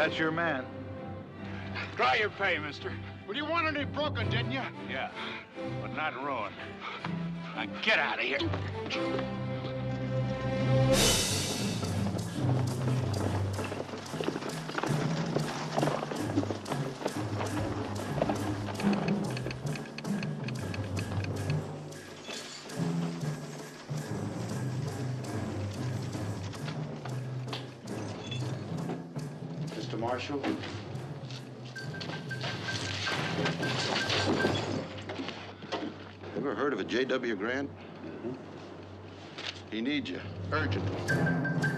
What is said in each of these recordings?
that's your man. Try your pay, mister. Well, you wanted it broken, didn't you? Yeah, but not ruined. Now get out of here. Marshall? Ever heard of a J.W. Grant? Mm-hmm. He needs you, urgently.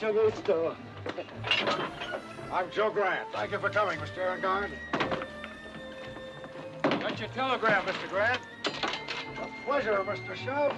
Mucho gusto. I'm Joe Grant. Thank you for coming, Mr. Ehrengard. Got your telegram, Mr. Grant. A pleasure, Mr. Shove.